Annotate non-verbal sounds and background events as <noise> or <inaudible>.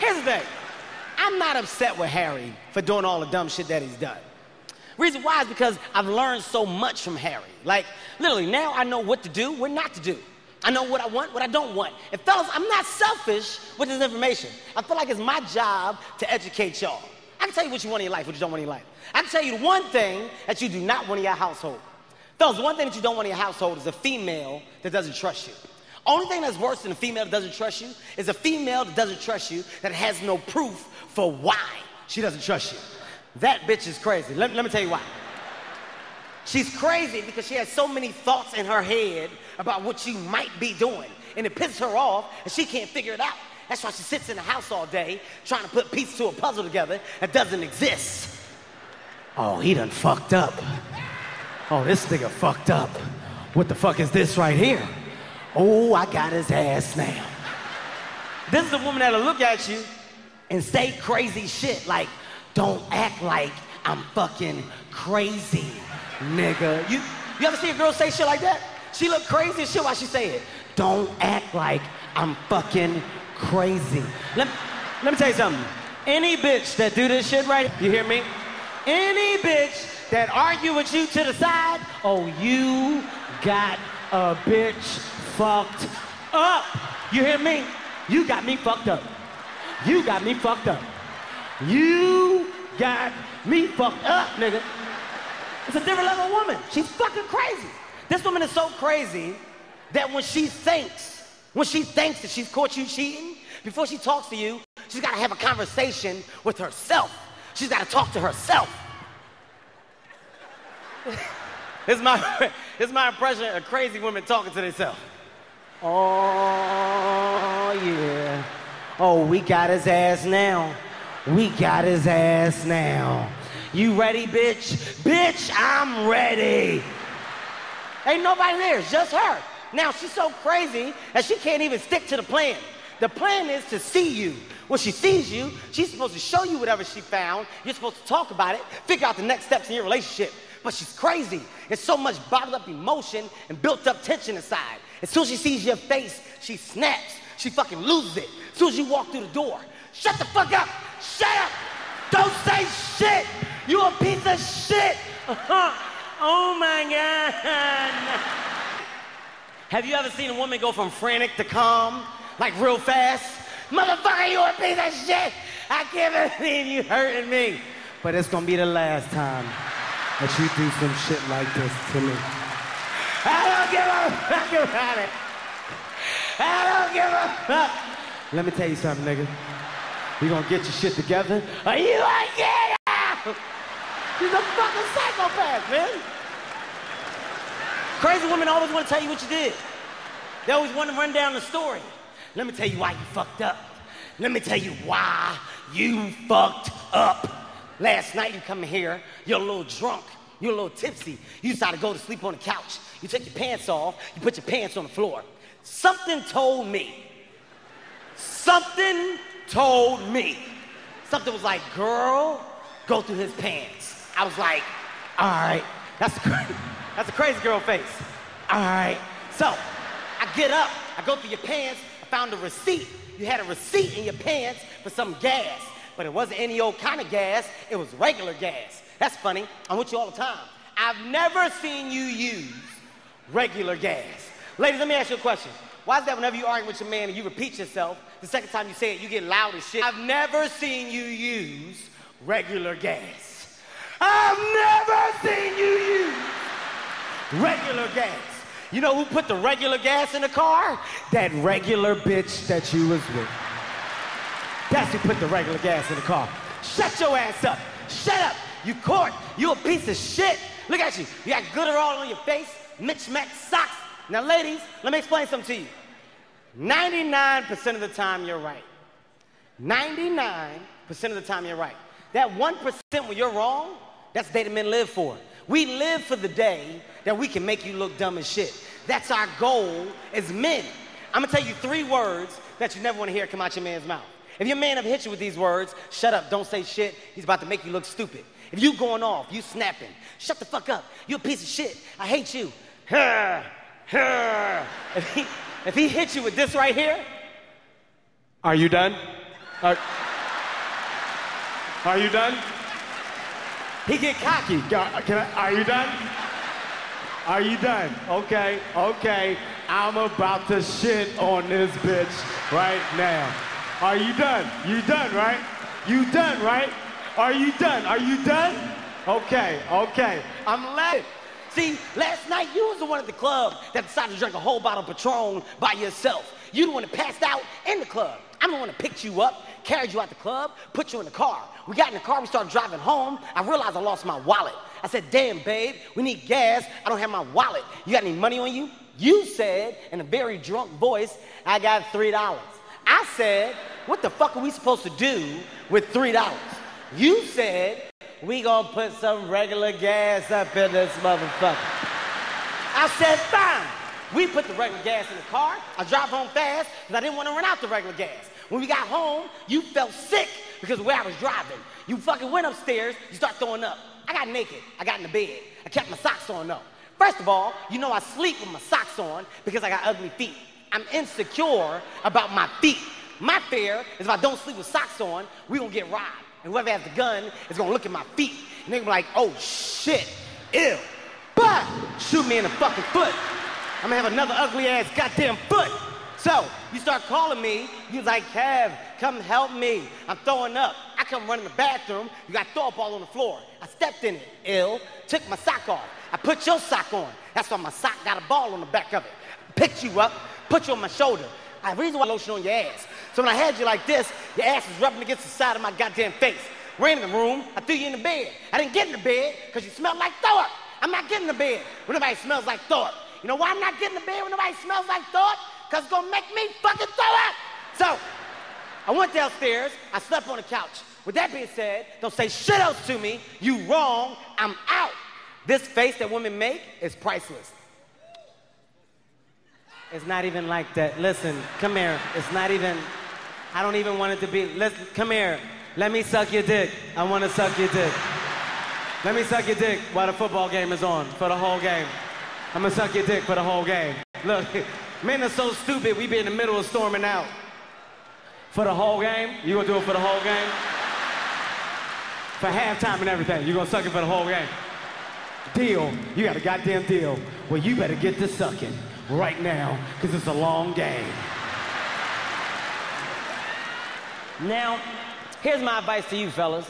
Here's the thing. I'm not upset with Harry for doing all the dumb shit that he's done. Reason why is because I've learned so much from Harry. Like, literally, now I know what to do, what not to do. I know what I want, what I don't want. And fellas, I'm not selfish with this information. I feel like it's my job to educate y'all. I can tell you what you want in your life, what you don't want in your life. I can tell you the one thing that you do not want in your household. Fellas, the one thing that you don't want in your household is a female that doesn't trust you. Only thing that's worse than a female that doesn't trust you is a female that doesn't trust you that has no proof for why she doesn't trust you. That bitch is crazy. Let, let me tell you why. She's crazy because she has so many thoughts in her head about what you might be doing. And it pisses her off and she can't figure it out. That's why she sits in the house all day trying to put pieces to a puzzle together that doesn't exist. Oh, he done fucked up. Oh, this nigga fucked up. What the fuck is this right here? Oh, I got his ass now. This is a woman that'll look at you and say crazy shit like, don't act like I'm fucking crazy, nigga. You, you ever see a girl say shit like that? She look crazy as shit while she say it. Don't act like I'm fucking crazy. Let, let me tell you something. Any bitch that do this shit right, you hear me? Any bitch that argue with you to the side, oh, you got a bitch fucked up. You hear me? You got me fucked up. You got me fucked up. You got me fucked up, nigga. It's a different level of woman. She's fucking crazy. This woman is so crazy that when she thinks, when she thinks that she's caught you cheating, before she talks to you, she's got to have a conversation with herself. She's got to talk to herself. <laughs> it's, my, <laughs> it's my impression of crazy women talking to themselves. Oh, yeah. Oh, we got his ass now. We got his ass now. You ready, bitch? Bitch, I'm ready. Ain't nobody there, just her. Now, she's so crazy that she can't even stick to the plan. The plan is to see you. When she sees you, she's supposed to show you whatever she found. You're supposed to talk about it, figure out the next steps in your relationship. But she's crazy. It's so much bottled up emotion and built up tension inside. As soon as she sees your face, she snaps. She fucking loses it. As soon as you walk through the door, shut the fuck up. Shut up. Don't say shit. You a piece of shit. <laughs> oh my God. Have you ever seen a woman go from frantic to calm, like real fast? Motherfucker, you a piece of shit. I can't believe you hurting me. But it's gonna be the last time that you do some shit like this to me. I don't give a fuck about it. I don't give a fuck. Let me tell you something, nigga. You gonna get your shit together. Are you like yeah? He's a fucking psychopath, man. Crazy women always want to tell you what you did. They always want to run down the story. Let me tell you why you fucked up. Let me tell you why you fucked up. Last night you come here, you're a little drunk, you're a little tipsy. You decided to go to sleep on the couch. You take your pants off, you put your pants on the floor. Something told me, something told me, something was like, girl, go through his pants. I was like, all right, that's crazy. <laughs> That's a crazy girl face. All right. So I get up, I go through your pants, I found a receipt. You had a receipt in your pants for some gas, but it wasn't any old kind of gas, it was regular gas. That's funny. I'm with you all the time. I've never seen you use regular gas. Ladies, let me ask you a question. Why is that whenever you argue with your man and you repeat yourself, the second time you say it, you get loud as shit? I've never seen you use regular gas. I've never seen you use regular gas. You know who put the regular gas in the car? That regular bitch that you was with. That's who put the regular gas in the car. Shut your ass up. Shut up. You caught. You a piece of shit. Look at you. You got glitter all on your face, mismatched socks. Now, ladies, let me explain something to you. 99% of the time, you're right. 99% of the time, you're right. That 1% when you're wrong, that's the day that men live for. We live for the day that we can make you look dumb as shit. That's our goal as men. I'm gonna tell you three words that you never wanna hear come out your man's mouth. If your man ever hit you with these words, shut up, don't say shit, he's about to make you look stupid. If you going off, you snapping, shut the fuck up, you a piece of shit, I hate you. <laughs> If he, if he hits you with this right here, are you done? Are, are you done? He get cocky. Can I, are you done? Are you done? Okay, okay. I'm about to shit on this bitch right now. Are you done? You done, right? You done, right? Are you done? Are you done? Okay, okay. I'm laughing. See, last night you was the one at the club that decided to drink a whole bottle of Patron by yourself. You the one that passed out in the club. I'm the one that picked you up, carried you out the club, put you in the car. We got in the car, we started driving home. I realized I lost my wallet. I said, damn, babe, we need gas. I don't have my wallet. You got any money on you? You said, in a very drunk voice, I got $3. I said, what the fuck are we supposed to do with $3? You said, we gonna put some regular gas up in this motherfucker. I said, fine. We put the regular gas in the car. I drive home fast because I didn't want to run out the regular gas. When we got home, you felt sick because where I was driving. You fucking went upstairs, you start throwing up. I got naked. I got in the bed. I kept my socks on though. First of all, you know I sleep with my socks on because I got ugly feet. I'm insecure about my feet. My fear is if I don't sleep with socks on, we gonna get robbed. And whoever has the gun is gonna look at my feet and they're gonna be like, oh shit, ew. But shoot me in the fucking foot. I'm gonna have another ugly ass goddamn foot. So you start calling me, you like, Kev, come help me. I'm throwing up. I come running the bathroom, you got throw up all on the floor. I stepped in it, ill, took my sock off. I put your sock on. That's why my sock got a ball on the back of it. Picked you up, put you on my shoulder. I reason why lotion on your ass. So when I had you like this, your ass was rubbing against the side of my goddamn face. Ran in the room, I threw you in the bed. I didn't get in the bed because you smelled like up. I'm not getting in the bed when nobody smells like up. You know why I'm not getting in the bed when nobody smells like throw? Because it's gonna make me fucking throw up. So I went downstairs, I slept on the couch. With that being said, don't say shit else to me. You wrong, I'm out. This face that women make is priceless. It's not even like that. Listen, come here. It's not even, I don't even want it to be. Listen, come here. Let me suck your dick. I want to suck your dick. Let me suck your dick while the football game is on for the whole game. I'm gonna suck your dick for the whole game. Look, <laughs> men are so stupid, we be in the middle of storming out. For the whole game? You gonna do it for the whole game? For halftime and everything, you gonna suck it for the whole game? Deal. You got a goddamn deal. Well, you better get to sucking right now, because it's a long game. Now, here's my advice to you fellas.